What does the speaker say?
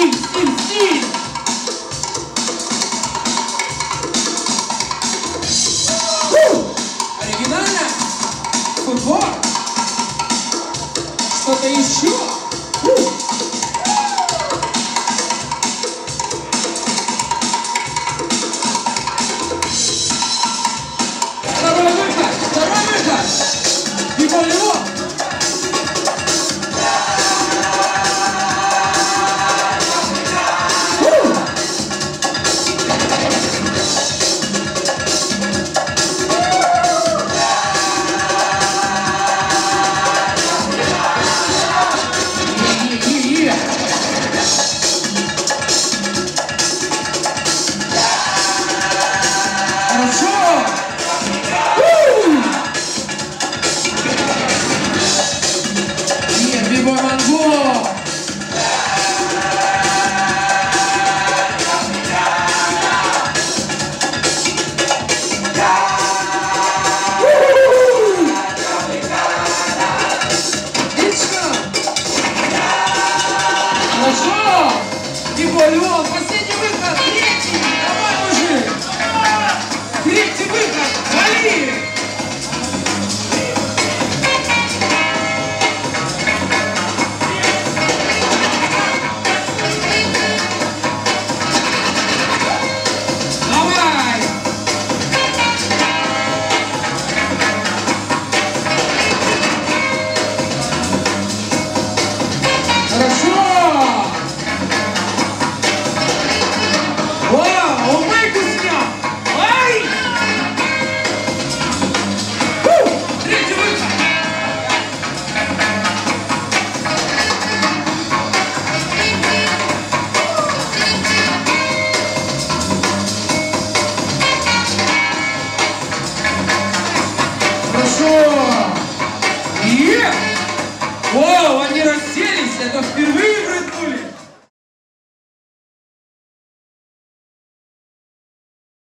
sim, sim, sim. Uh! Оригинально! Футбол! Что-то еще! Salut, О! И! О, они расселись! Это впервые